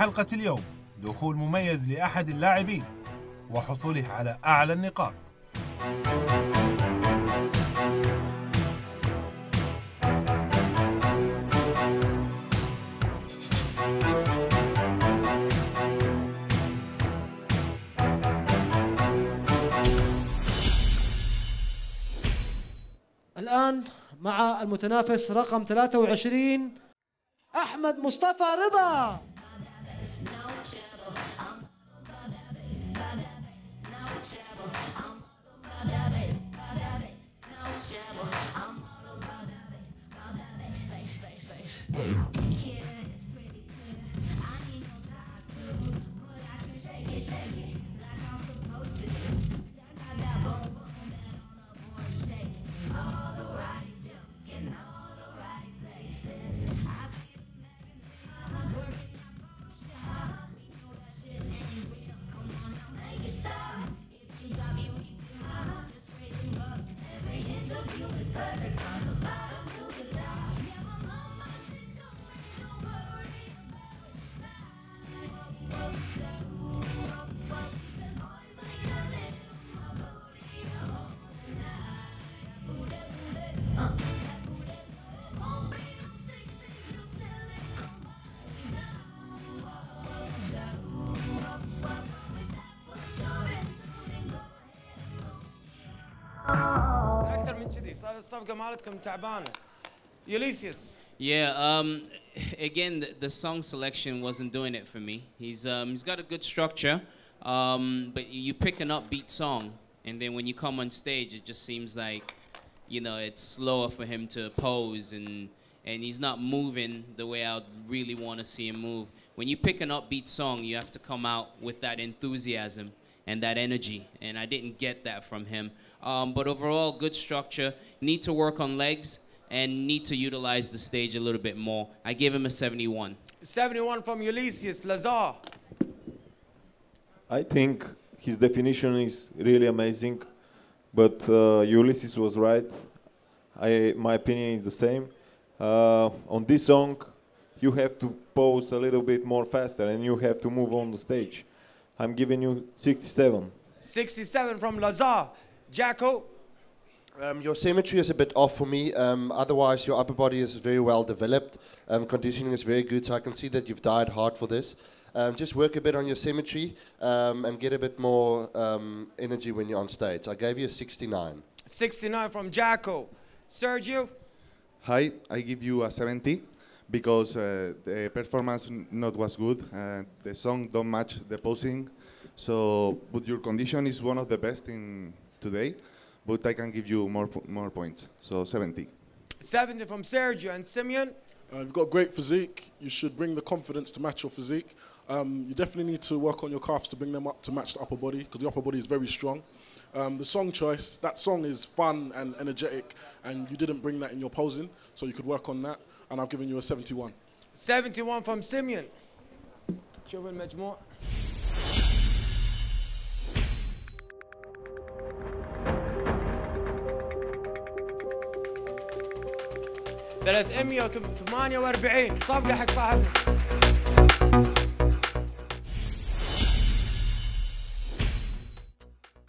حلقة اليوم. دخول مميز لأحد اللاعبين وحصوله على أعلى النقاط. الآن مع المتنافس رقم 23 أحمد مصطفى رضا. Hey. اكثر من كذي صار الصفقه مالتكم تعبانه يوليسيوس Yeah, um, again, the, the song selection wasn't doing it for me. He's um, he's got a good structure, um, but you pick an upbeat song, and then when you come on stage, it just seems like, you know, it's slower for him to pose, and and he's not moving the way I would really want to see him move. When you pick an upbeat song, you have to come out with that enthusiasm and that energy, and I didn't get that from him. Um, but overall, good structure. Need to work on legs and need to utilize the stage a little bit more. I gave him a 71. 71 from Ulysses Lazar I think his definition is really amazing, but uh, Ulysses was right. I, my opinion is the same. Uh, on this song, you have to pose a little bit more faster and you have to move on the stage. I'm giving you 67. 67 from Lazar Jacko Um, your symmetry is a bit off for me. Um, otherwise, your upper body is very well developed. Um, conditioning is very good, so I can see that you've died hard for this. Um, just work a bit on your symmetry um, and get a bit more um, energy when you're on stage. I gave you a 69. 69 from Jacko Sergio Hi, I give you a 70 because uh, the performance n- not was good. Uh, the song don't match the posing. So, but your condition is one of the best in today. But I can give you more po- more points. So 70. 70 from Sergio and Simeon Uh, you've got great physique. You should bring the confidence to match your physique. Um, you definitely need to work on your calves to bring them up to match the upper body because the upper body is very strong. Um, the song choice, that song is fun and energetic, and you didn't bring that in your posing, so you could work on that. And I've given you a 71. 71 from Simeon. شوف المجموع ثلاثمية وثمانية وأربعين. صفقة حق صاحبنا.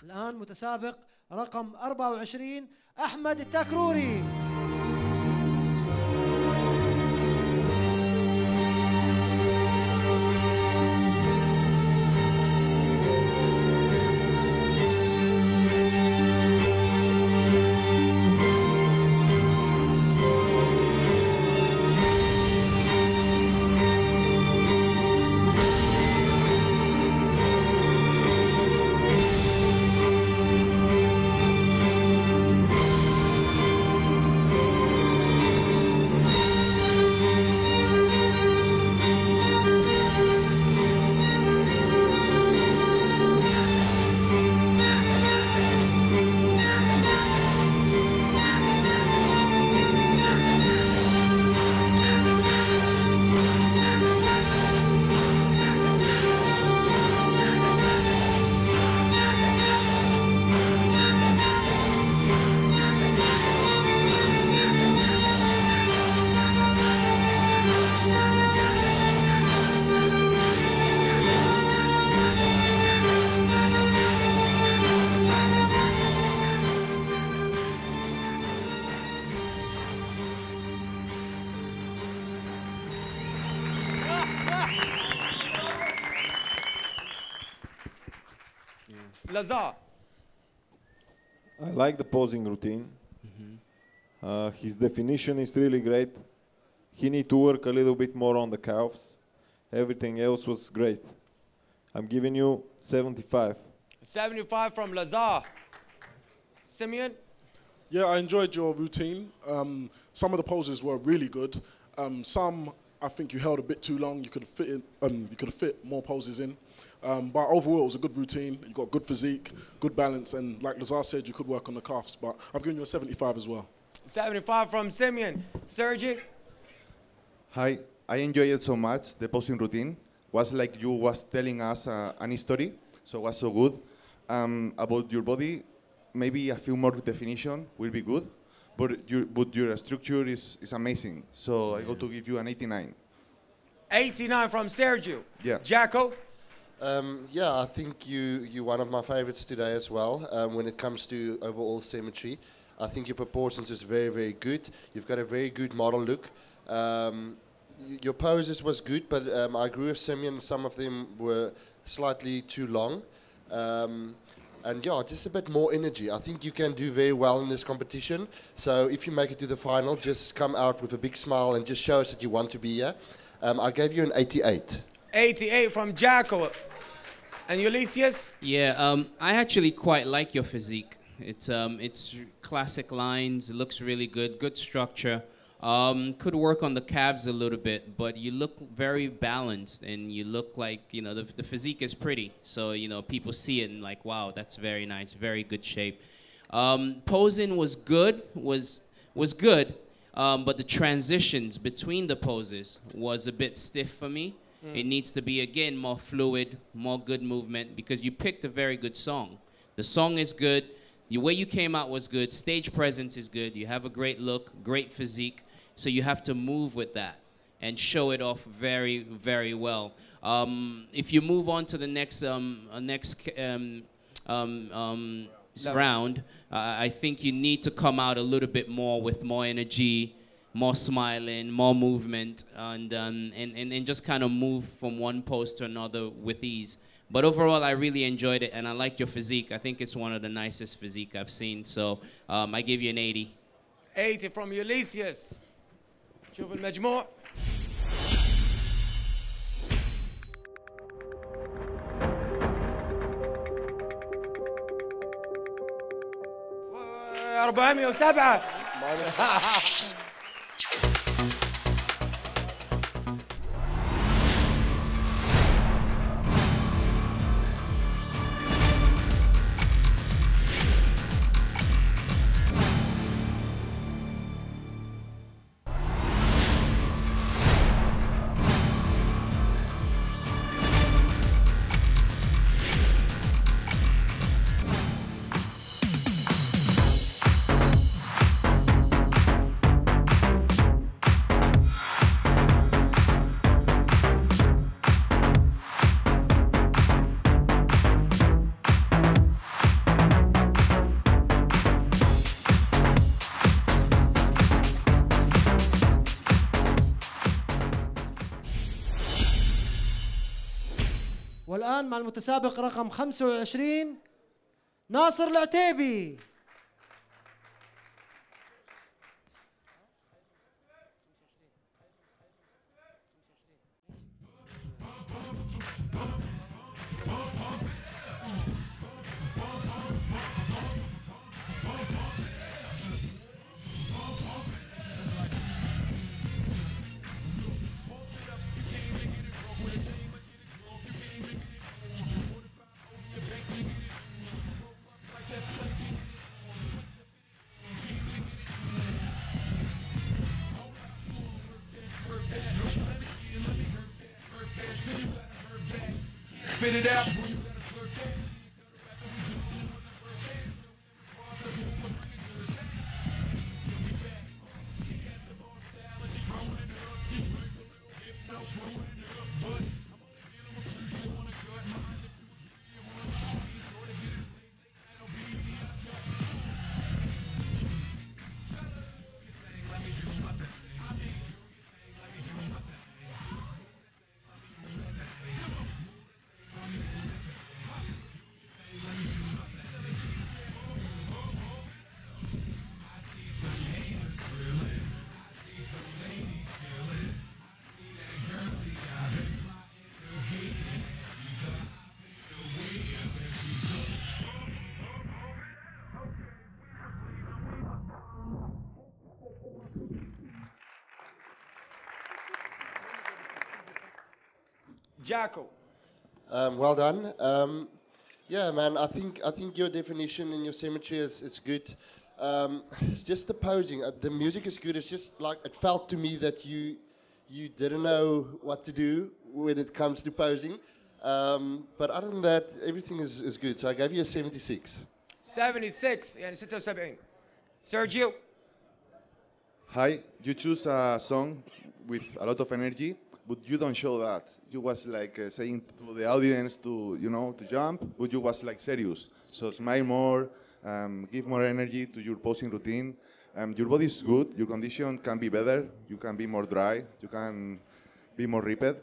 الآن متسابق رقم 24 أحمد التكروري Lazar. I like the posing routine. Uh, his definition is really great. He need to work a little bit more on the calves. Everything else was great. I'm giving you 75. 75 from Lazar. Simeon. Yeah, I enjoyed your routine. Um, some of the poses were really good. Um, some I think you held a bit too long. You could have fit in, um, you could have fit more poses in. Um, but overall, it was a good routine. You got good physique, good balance, and like Lazar said, you could work on the calves. But I've given you a 75 as well. 75 from Simeon. Sergi. Hi, I enjoyed it so much. The posing routine was like you was telling us uh, an history, so it was so good. Um, about your body, maybe a few more definition will be good, but your but your structure is, is amazing. So I go to give you an 89. 89 from Sergio. Yeah. Jacko. Um, yeah, I think you you're one of my favorites today as well. Um, when it comes to overall symmetry, I think your proportions is very very good. You've got a very good model look. Um, your poses was good, but um, I agree with Simeon. Some of them were slightly too long. Um, and yeah, just a bit more energy. I think you can do very well in this competition. So if you make it to the final, just come out with a big smile and just show us that you want to be here. Um, I gave you an 88. 88 from Jacko. And Ulysses. Yeah, um, I actually quite like your physique. It's um, it's classic lines. It looks really good. Good structure. Um, could work on the calves a little bit, but you look very balanced, and you look like you know the, the physique is pretty. So you know people see it and like, wow, that's very nice, very good shape. Um, posing was good, was was good, um, but the transitions between the poses was a bit stiff for me. Mm. It needs to be again more fluid, more good movement because you picked a very good song. The song is good. The way you came out was good. Stage presence is good. You have a great look, great physique. So you have to move with that and show it off very, very well. Um, if you move on to the next um, uh, next um, um, um, round, uh, I think you need to come out a little bit more with more energy, more smiling, more movement, and um, and, and, and just kind of move from one pose to another with ease. But overall, I really enjoyed it, and I like your physique. I think it's one of the nicest physique I've seen. So um, I give you an 80. 80 from Ulysses. شوف المجموع. و- 407 مع المتسابق رقم 25 ناصر العتيبي. It out. Jacko. Um, well done. Um, yeah, man. I think I think your definition and your symmetry is, is good. Um, it's just the posing. Uh, the music is good. It's just like it felt to me that you you didn't know what to do when it comes to posing. Um, but other than that, everything is, is good. So I gave you a 76. 76 يعني 76 Sergio Hi, you choose a song with a lot of energy, but you don't show that. You was like uh, saying to the audience to, you know, to jump, but you was like serious. So smile more, um, give more energy to your posing routine. Um, your body is good, your condition can be better, you can be more dry, you can be more ripped,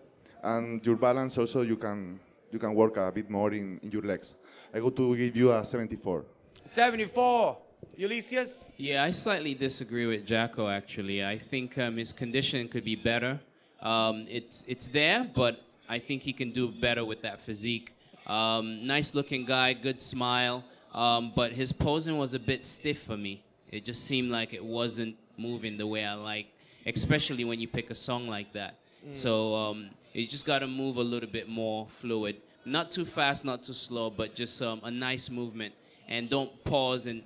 and your balance also you can you can work a bit more in, in your legs. I go to give you a 74. 74 Ulysses Yeah, I slightly disagree with Jacko. Actually, I think um, his condition could be better. Um, it's it's there, but I think he can do better with that physique. Um, nice looking guy, good smile, um, but his posing was a bit stiff for me. It just seemed like it wasn't moving the way I like, especially when you pick a song like that. So um, you just got to move a little bit more fluid, not too fast, not too slow, but just um, a nice movement, and don't pause. And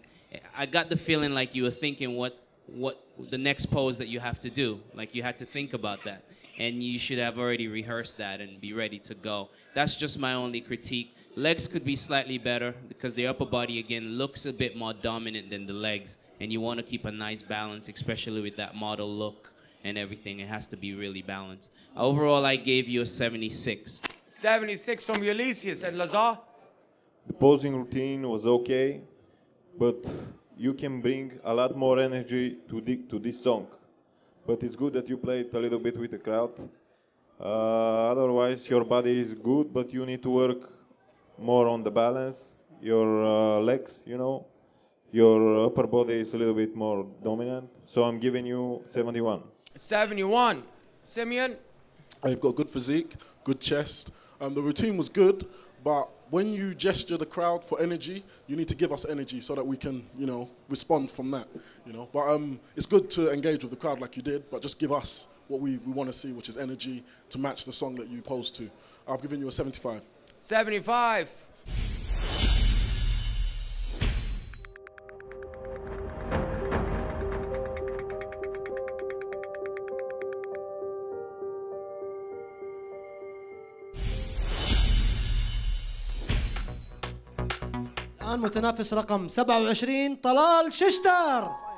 I got the feeling like you were thinking what what the next pose that you have to do, like you had to think about that, and you should have already rehearsed that and be ready to go. That's just my only critique. Legs could be slightly better because the upper body again looks a bit more dominant than the legs, and you want to keep a nice balance, especially with that model look and everything. It has to be really balanced. Overall, I gave you a 76. 76 from Ulysses and Lazar The posing routine was okay, but you can bring a lot more energy to, the, to this song. But it's good that you played a little bit with the crowd. Uh, otherwise, your body is good, but you need to work more on the balance, your uh, legs, you know. Your upper body is a little bit more dominant. So I'm giving you 71. 71 Simeon You've got good physique, good chest. Um, the routine was good, but when you gesture the crowd for energy, you need to give us energy so that we can, you know, respond from that. You know, but um, it's good to engage with the crowd like you did, but just give us what we, we want to see, which is energy to match the song that you posed to. I've given you a 75. 75 الآن متنافس رقم 27 طلال ششتر.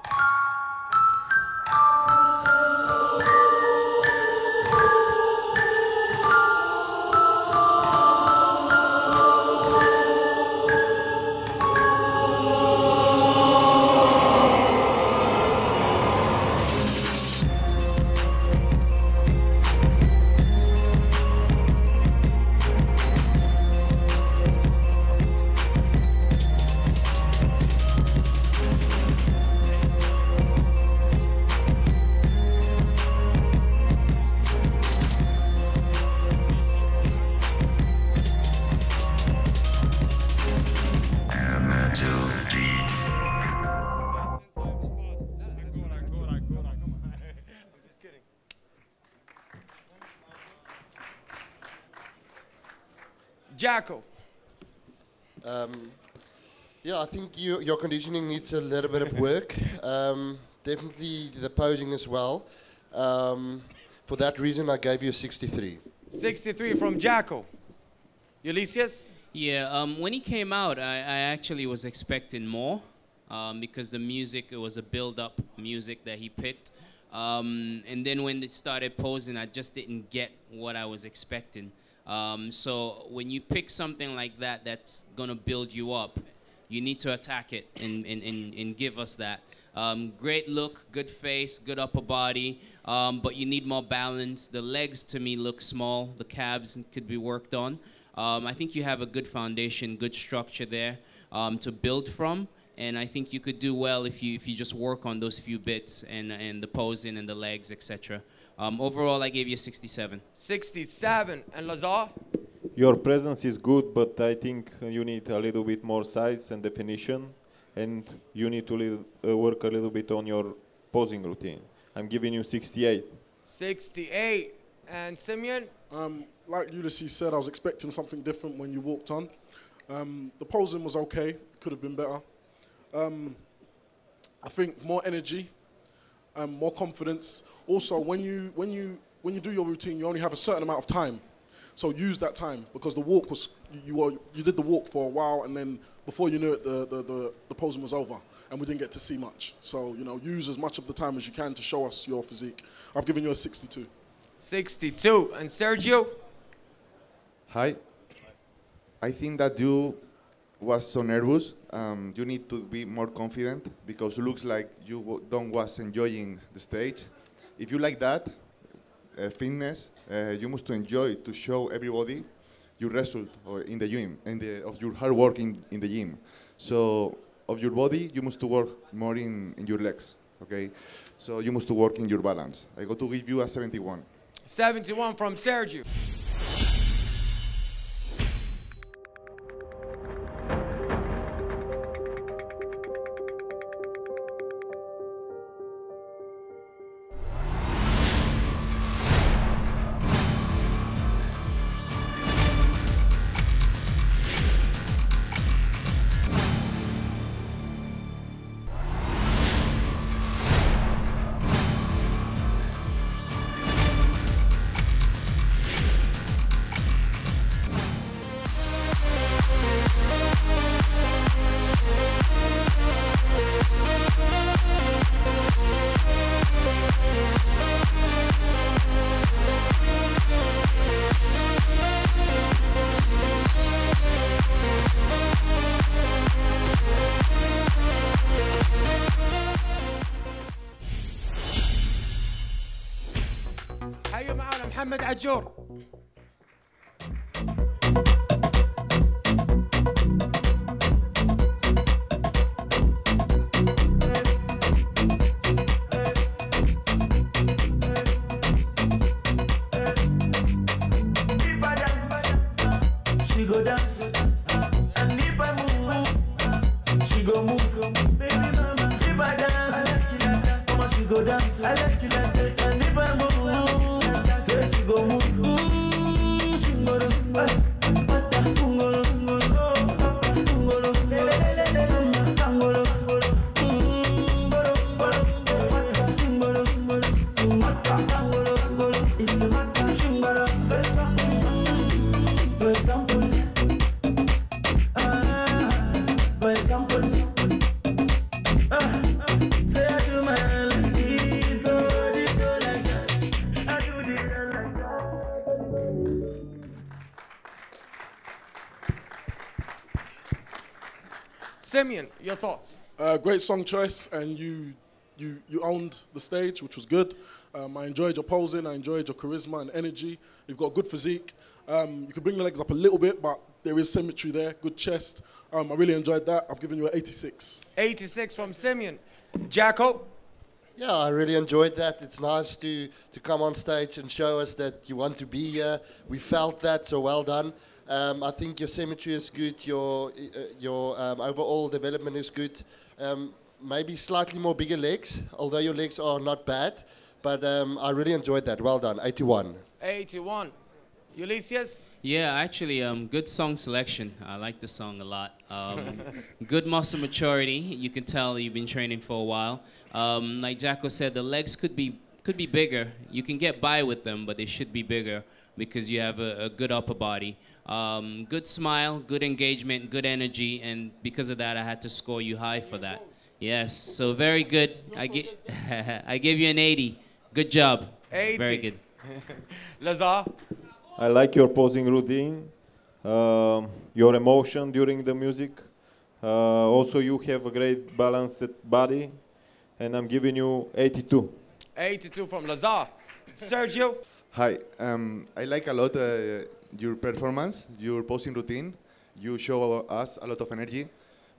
Jacko Um, yeah, I think you, your conditioning needs a little bit of work. um, definitely the posing as well. Um, for that reason, I gave you a 63. 63 from Jacko Ulysses Yeah, um, when he came out, I, I actually was expecting more um, because the music, it was a build up music that he picked. Um, and then when it started posing, I just didn't get what I was expecting. Um, so when you pick something like that that's going to build you up, you need to attack it and, and, and, and give us that. Um, great look, good face, good upper body, um, but you need more balance. The legs to me look small. The calves could be worked on. Um, I think you have a good foundation, good structure there um, to build from, and I think you could do well if you if you just work on those few bits and and the posing and the legs, etc. Um, overall, I gave you 67. 67 and Lazar Your presence is good, but I think you need a little bit more size and definition, and you need to li- uh, work a little bit on your posing routine. I'm giving you 68. 68 and Simeon Um, like Ulysses said, I was expecting something different when you walked on. Um, the posing was okay, could have been better. Um, I think more energy, um, more confidence. Also, when you when you when you do your routine, you only have a certain amount of time, so use that time because the walk was you you, were, you did the walk for a while, and then before you knew it, the, the, the, the posing was over, and we didn't get to see much. So you know, use as much of the time as you can to show us your physique. I've given you a 62. 62. And Sergio? Hi. I think that you was so nervous. Um, you need to be more confident because it looks like you don't was enjoying the stage. If you like that, uh, fitness, uh, you must to enjoy to show everybody your result in the gym and of your hard work in, in the gym. So of your body, you must to work more in, in your legs. Okay, so you must to work in your balance. I go to give you a 71. 71 from Sergio. اجور your thoughts? Uh, great song choice, and you you you owned the stage, which was good. Um, I enjoyed your posing, I enjoyed your charisma and energy. You've got good physique. Um, you could bring the legs up a little bit, but there is symmetry there. Good chest. Um, I really enjoyed that. I've given you an 86. 86 from Simeon. Jacko? Yeah, I really enjoyed that. It's nice to, to come on stage and show us that you want to be here. We felt that, so well done. Um, I think your symmetry is good. Your uh, your um, overall development is good. Um, maybe slightly more bigger legs, although your legs are not bad. But um, I really enjoyed that. Well done, 81. 81. Ulysses? Yeah, actually, um, good song selection. I like the song a lot. Um, good muscle maturity. You can tell you've been training for a while. Um, like Jacko said, the legs could be could be bigger. You can get by with them, but they should be bigger because you have a, a good upper body. Um, good smile, good engagement, good energy, and because of that, I had to score you high for that. Yes, so very good. I gi- I gave you an 80. Good job. 80. Very good. Lazar? I like your posing routine, um, your emotion during the music. Uh, also, you have a great balanced body, and I'm giving you 82. 82 from Lazar. Sergio? Hi, um, I like a lot uh, your performance, your posing routine. You show us a lot of energy.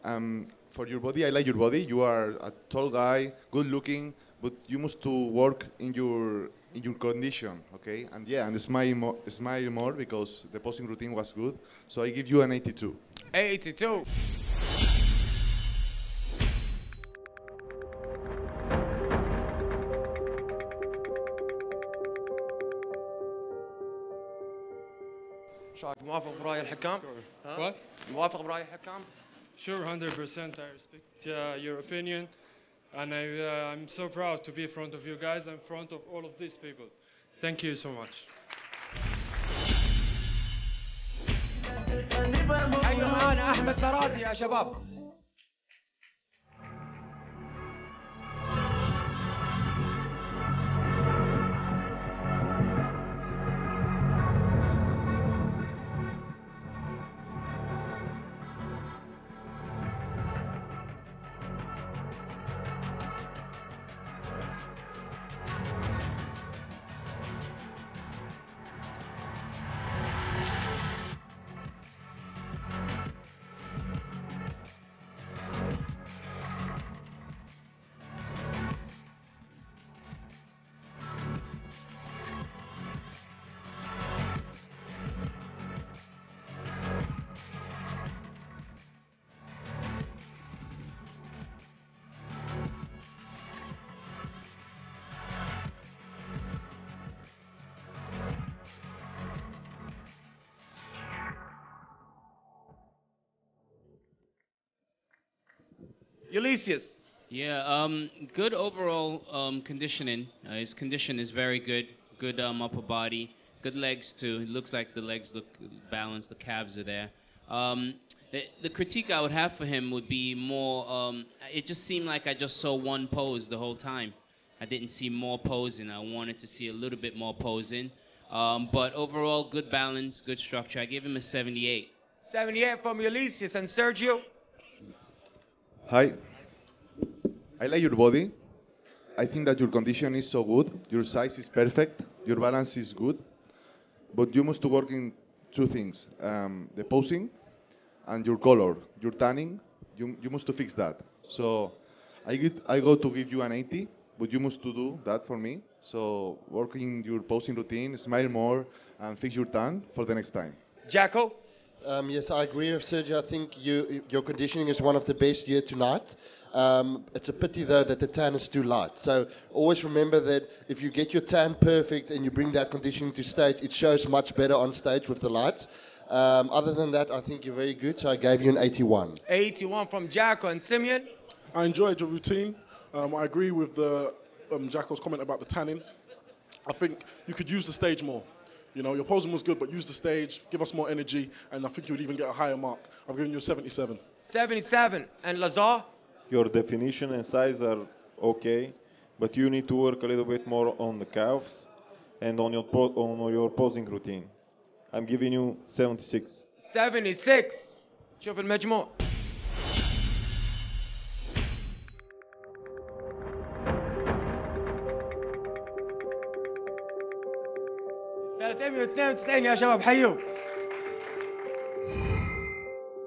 Um, for your body, I like your body. You are a tall guy, good looking, but you must to work in your in your condition, okay? And yeah, and smile more, smile more because the posing routine was good. So I give you an 82. 82. رايك موافق براي الحكام؟ ها؟ What? موافق براي الحكام؟ Sure, 100%. I respect uh, your opinion. And I, uh, I'm so proud to be in front of you guys and in front of all of these people. Thank you so much. حيوا معانا احمد طرازي يا شباب Ulysses. Yeah, um, good overall um, conditioning. Uh, his condition is very good. Good um, upper body. Good legs too. It looks like the legs look balanced. The calves are there. Um, the, the critique I would have for him would be more. Um, it just seemed like I just saw one pose the whole time. I didn't see more posing. I wanted to see a little bit more posing. Um, but overall, good balance, good structure. I give him a 78. 78 from Ulysses and Sergio. Hi. I like your body. I think that your condition is so good. Your size is perfect. Your balance is good. But you must work in two things: um, the posing and your color, your tanning. You, you must to fix that. So I get, I go to give you an 80, but you must to do that for me. So working your posing routine, smile more, and fix your tan for the next time. Jacko. Um, yes, I agree with Sergio. I think you, your conditioning is one of the best here tonight. Um, it's a pity though that the tan is too light. So always remember that if you get your tan perfect and you bring that conditioning to stage, it shows much better on stage with the lights. Um, other than that, I think you're very good. So I gave you an 81. 81 from Jacko and Simeon. I enjoyed your routine. Um, I agree with the um, Jacko's comment about the tanning. I think you could use the stage more. You know, your posing was good, but use the stage, give us more energy, and I think you would even get a higher mark. I've given you a 77. 77 and Lazar. Your definition and size are okay, but you need to work a little bit more on the calves and on your po- on your posing routine. I'm giving you 76. 76 شوف المجموع وتسعين يا شباب حيوك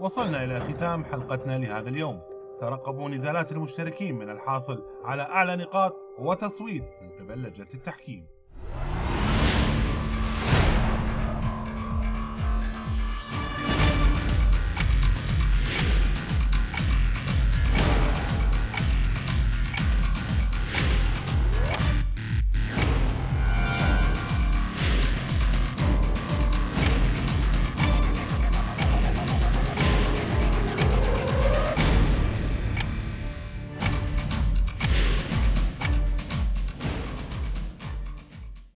وصلنا إلى ختام حلقتنا لهذا اليوم. ترقبوا نزالات المشتركين من الحاصل على أعلى نقاط وتصويت من قبل لجنة التحكيم.